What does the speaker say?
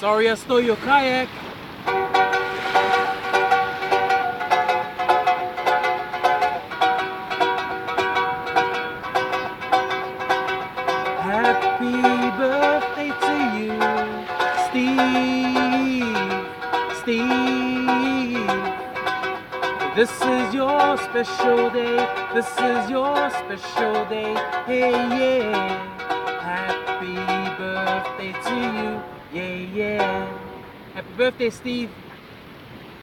Sorry I stole your kayak. Happy birthday to you, Steve. Steve. This is your special day. This is your special day. Hey, yeah. Happy birthday to you. Yeah, yeah. Happy birthday, Steve.